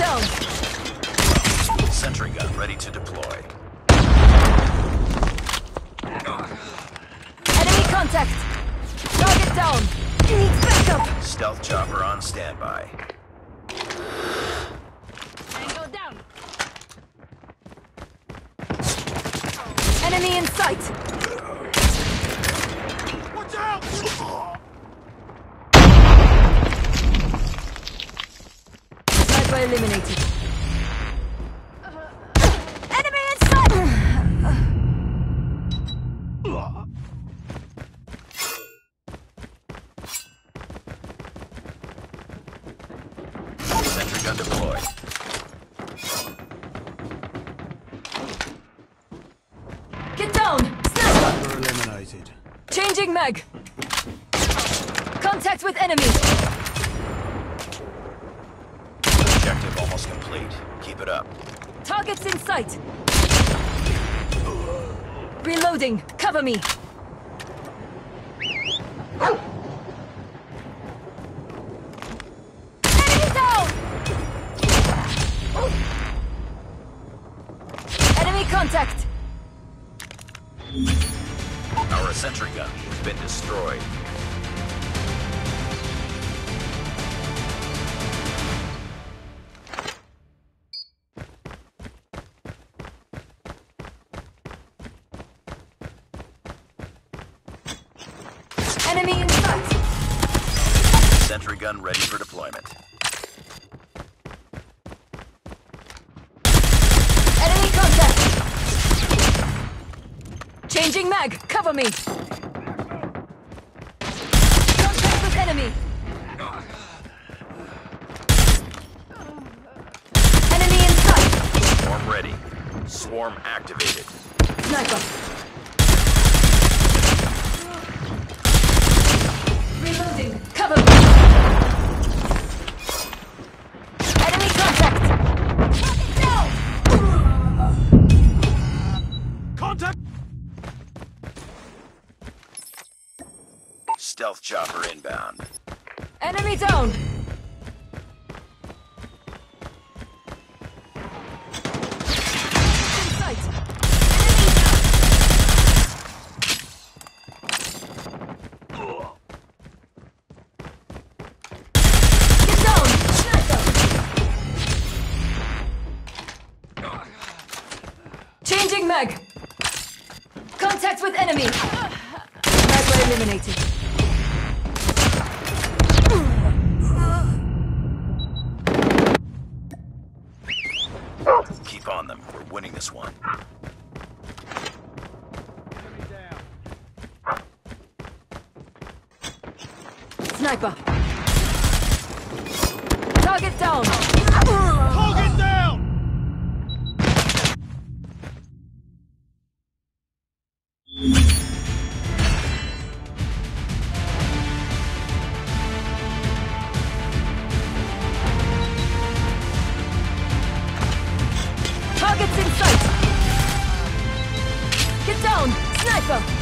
down. Sentry gun ready to deploy. Enemy contact. Target down. Need backup. Stealth chopper on standby. Tango down. Enemy in sight. Sniper eliminated. Enemy in sight. Sentry gun deployed. Get down. Sniper. Eliminated. Changing mag. Contact with enemy. Objective almost complete. Keep it up. Targets in sight. Reloading. Cover me. Enemy down. Enemy contact. Our sentry gun has been destroyed. Enemy in sight. Sentry gun ready for deployment. Enemy contact. Changing mag. Cover me. Contact with enemy. Enemy in sight. Swarm ready. Swarm activated. Sniper. Reloading. Cover me. Enemy contact. No! Contact! Stealth chopper inbound. Enemy down. Changing mag. Contact with enemy. Sniper eliminated. Keep on them. We're winning this one. Sniper. Target down! Targets in